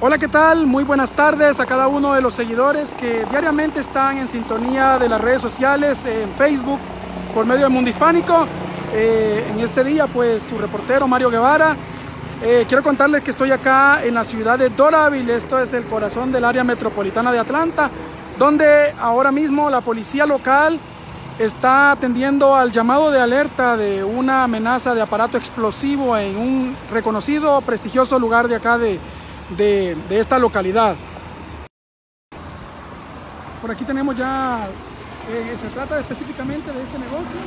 Hola, ¿qué tal? Muy buenas tardes a cada uno de los seguidores que diariamente están en sintonía de las redes sociales, en Facebook, por medio del mundo hispánico. Eh, en este día, pues su reportero Mario Guevara. Eh, quiero contarles que estoy acá en la ciudad de Doraville, esto es el corazón del área metropolitana de Atlanta, donde ahora mismo la policía local está atendiendo al llamado de alerta de una amenaza de aparato explosivo en un reconocido, prestigioso lugar de acá de, de, esta localidad. Por aquí tenemos ya, eh, se trata específicamente de este negocio.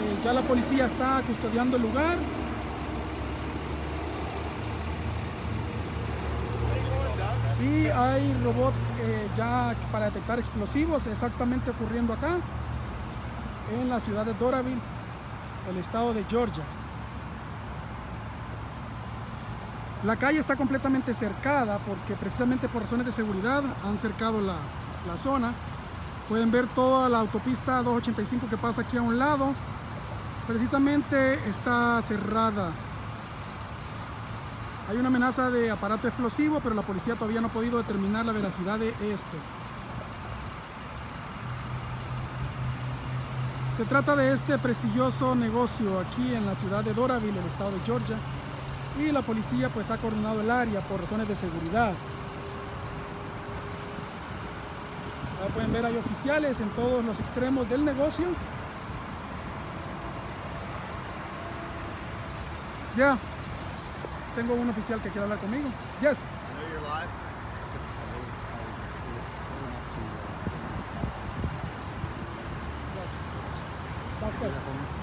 Eh, ya la policía está custodiando el lugar. Y hay robot eh, ya para detectar explosivos exactamente ocurriendo acá en la ciudad de Doraville, el estado de Georgia. La calle está completamente cercada porque precisamente por razones de seguridad han cercado la, zona. Pueden ver toda la autopista 285 que pasa aquí a un lado. Precisamente está cerrada. Hay una amenaza de aparato explosivo, pero la policía todavía no ha podido determinar la veracidad de esto. Se trata de este prestigioso negocio aquí en la ciudad de Doraville, el estado de Georgia y la policía pues ha coordinado el área por razones de seguridad. Ahora pueden ver hay oficiales en todos los extremos del negocio. Ya, tengo un oficial que quiere hablar conmigo. Yes.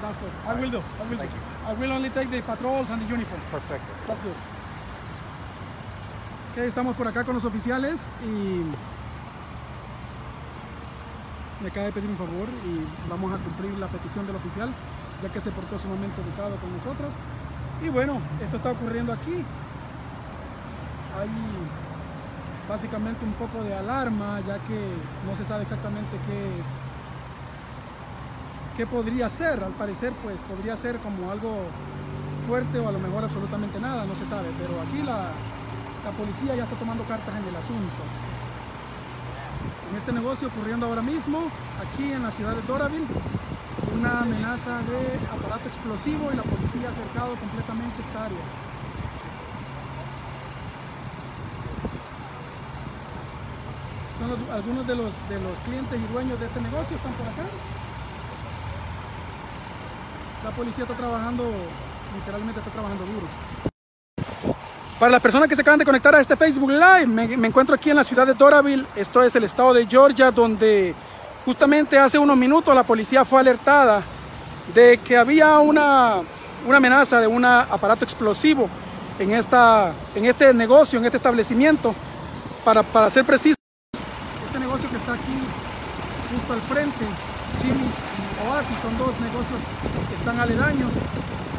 That's good. I will do. I will Thank do. You. I will only take the patrols and the uniform. Perfecto. That's good. Okay, estamos por acá con los oficiales y me acaba de pedir un favor y vamos a cumplir la petición del oficial ya que se portó sumamente educado con nosotros. Y bueno, esto está ocurriendo aquí. Hay básicamente un poco de alarma ya que no se sabe exactamente qué qué podría ser. Al parecer, pues podría ser como algo fuerte o a lo mejor absolutamente nada, no se sabe. Pero aquí la, policía ya está tomando cartas en el asunto. En este negocio ocurriendo ahora mismo, aquí en la ciudad de Doraville, una amenaza de aparato explosivo y la policía ha cercado completamente esta área. Son algunos de los, de los clientes y dueños de este negocio, están por acá la policía está trabajando, literalmente está trabajando duro. Para las personas que se acaban de conectar a este Facebook Live, me, encuentro aquí en la ciudad de Doraville, esto es el estado de Georgia, donde justamente hace unos minutos la policía fue alertada de que había una, una amenaza de un aparato explosivo en, esta, en este negocio, en este establecimiento. Para, para ser preciso, este negocio que está aquí justo al frente, Son dos negocios que están aledaños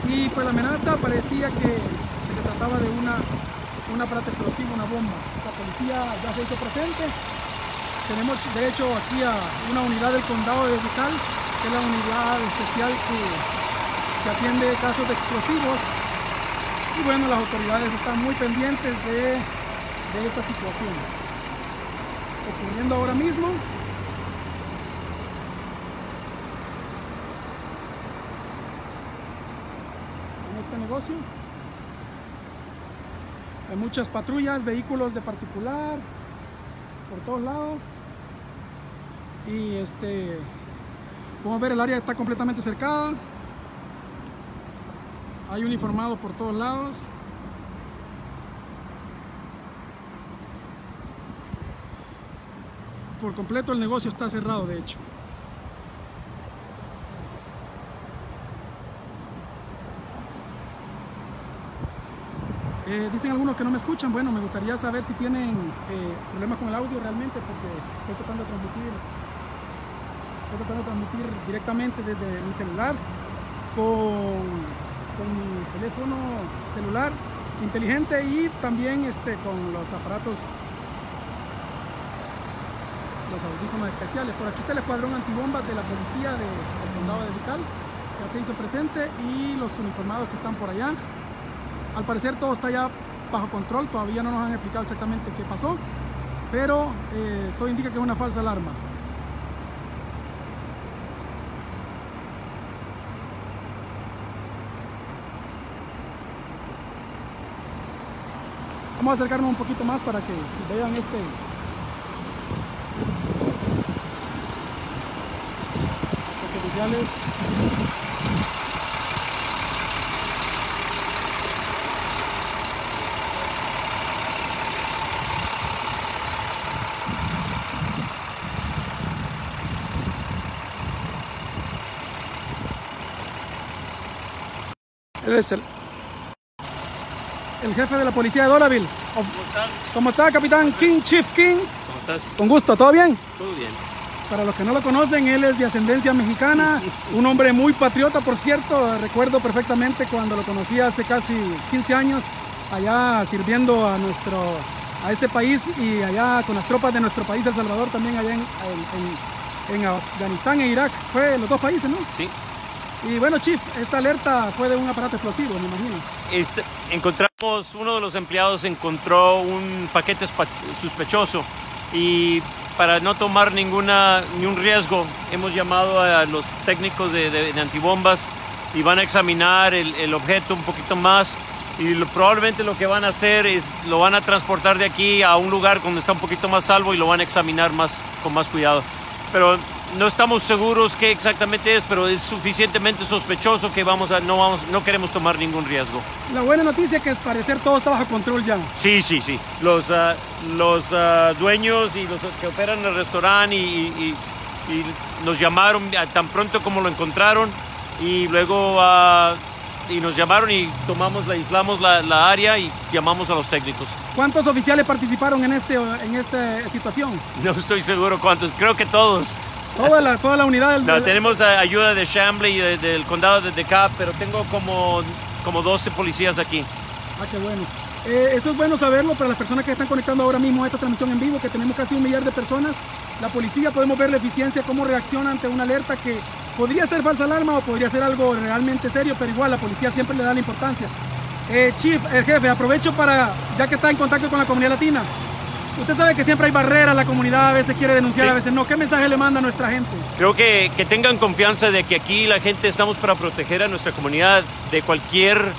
y pues la amenaza parecía que, se trataba de una, un aparato explosivo, una bomba. La policía ya se hizo presente. Tenemos de hecho aquí a una unidad del condado de Ducal, que es la unidad especial que, que atiende casos de explosivos. Y bueno, las autoridades están muy pendientes de, de esta situación. Ocurriendo ahora mismo, negocio. Hay muchas patrullas, vehículos de particular, por todos lados. Y este, como ver, el área está completamente cercada. Hay uniformados por todos lados. Por completo el negocio está cerrado, de hecho. Eh, dicen algunos que no me escuchan, bueno, me gustaría saber si tienen eh, problemas con el audio realmente porque estoy tratando de transmitir, estoy tratando de transmitir directamente desde mi celular con, con mi teléfono celular inteligente y también este, con los aparatos los audífonos especiales. Por aquí está el escuadrón antibombas de la policía del condado de Vical, ya se hizo presente y los uniformados que están por allá. Al parecer todo está ya bajo control, todavía no nos han explicado exactamente qué pasó, pero eh, todo indica que es una falsa alarma. Vamos a acercarnos un poquito más para que vean este los oficiales Él es el, el jefe de la policía de Doraville. ¿Cómo estás? ¿Cómo está, capitán King, Chief King? ¿Cómo estás? Con gusto, ¿todo bien? Todo bien. Para los que no lo conocen, él es de ascendencia mexicana, un hombre muy patriota, por cierto. Recuerdo perfectamente cuando lo conocí hace casi 15 años, allá sirviendo a nuestro a este país y allá con las tropas de nuestro país, El Salvador, también allá en, en, en Afganistán e Irak. Fue los dos países, ¿no? Sí. Y bueno, Chief, esta alerta fue de un aparato explosivo, me imagino. Este, encontramos, uno de los empleados encontró un paquete sospechoso y para no tomar ninguna, ni un riesgo, hemos llamado a los técnicos de, de- antibombas y van a examinar el, el objeto un poquito más y probablemente lo que van a hacer es lo van a transportar de aquí a un lugar donde está un poquito más salvo y lo van a examinar más, con más cuidado. Pero no estamos seguros qué exactamente es, pero es suficientemente sospechoso que vamos a, no, vamos, no queremos tomar ningún riesgo. La buena noticia es que al parecer todo está bajo control ya. Sí, sí, sí. Los, ah, los ah, dueños y los que operan el restaurante y, y- y nos llamaron tan pronto como lo encontraron y luego ah, y nos llamaron y tomamos, la aislamos la, la área y llamamos a los técnicos. ¿Cuántos oficiales participaron en, este, en esta situación? No estoy seguro cuántos, creo que todos. Toda la, toda la unidad del... No, tenemos ayuda de Chambly y de- del condado de DeKalb, pero tengo como, como 12 policías aquí. Ah, qué bueno. Eh, eso es bueno saberlo para las personas que están conectando ahora mismo a esta transmisión en vivo, que tenemos casi un millar de personas. La policía podemos ver la eficiencia, cómo reacciona ante una alerta que podría ser falsa alarma o podría ser algo realmente serio, pero igual la policía siempre le da la importancia. Eh, Chief, el jefe, aprovecho para, ya que está en contacto con la comunidad latina, usted sabe que siempre hay barreras, la comunidad a veces quiere denunciar, Sí. a veces no. ¿Qué mensaje le manda a nuestra gente? Creo que, que tengan confianza de que aquí la gente estamos para proteger a nuestra comunidad de cualquier,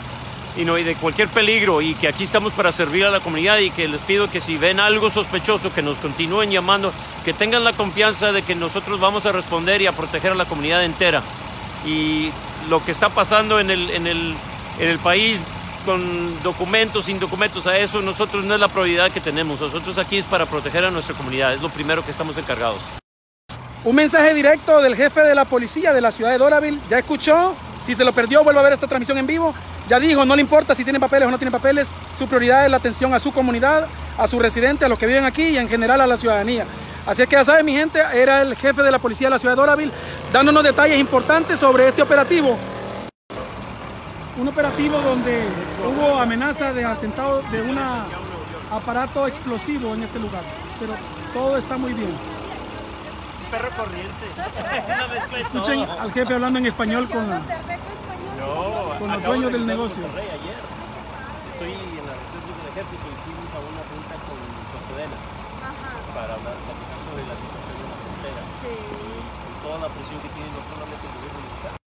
y no, y de cualquier peligro y que aquí estamos para servir a la comunidad y que les pido que si ven algo sospechoso que nos continúen llamando, que tengan la confianza de que nosotros vamos a responder y a proteger a la comunidad entera. Y lo que está pasando en el, en el, en el país con documentos, sin documentos, a eso nosotros no es la prioridad que tenemos. Nosotros aquí es para proteger a nuestra comunidad, es lo primero que estamos encargados. Un mensaje directo del jefe de la policía de la ciudad de Doraville. Ya escuchó. Si se lo perdió, vuelva a ver esta transmisión en vivo. Ya dijo, no le importa si tienen papeles o no tienen papeles. Su prioridad es la atención a su comunidad, a sus residentes, a los que viven aquí y en general a la ciudadanía. Así es que ya saben, mi gente, era el jefe de la policía de la ciudad de Doraville dándonos detalles importantes sobre este operativo. Un operativo donde hubo amenaza de atentado de un aparato explosivo en este lugar. Pero todo está muy bien. Perro corriente. De Escuchen al jefe hablando en español con la... Con los dueños de del negocio. de. Estoy en las reservas del ejército y fuimos a una junta con, con Sedena Ajá. para hablar platicar sobre la situación en la frontera. Sí. Con toda la presión que tiene no solamente el gobierno mexicano.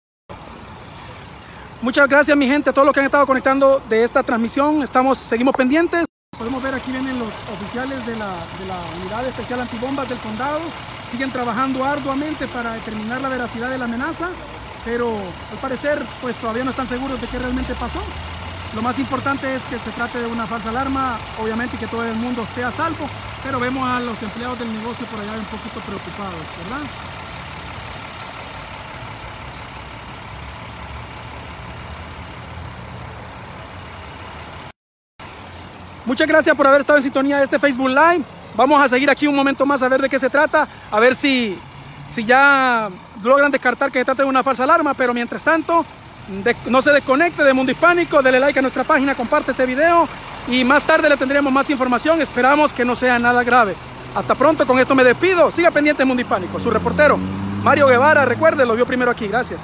Muchas gracias mi gente, a todos los que han estado conectando de esta transmisión. Estamos, seguimos pendientes. Podemos ver aquí vienen los oficiales de la, de la Unidad Especial Antibombas del Condado. Siguen trabajando arduamente para determinar la veracidad de la amenaza, pero al parecer pues todavía no están seguros de qué realmente pasó. Lo más importante es que se trate de una falsa alarma, obviamente que todo el mundo esté a salvo, pero vemos a los empleados del negocio por allá un poquito preocupados, ¿verdad? Muchas gracias por haber estado en sintonía de este Facebook Live. Vamos a seguir aquí un momento más a ver de qué se trata, a ver si, si ya logran descartar que se trata de una falsa alarma, pero mientras tanto, no se desconecte de Mundo Hispánico, dele like a nuestra página, comparte este video y más tarde le tendremos más información. Esperamos que no sea nada grave. Hasta pronto, con esto me despido. Siga pendiente Mundo Hispánico. Su reportero, Mario Guevara, recuerde, lo vio primero aquí. Gracias.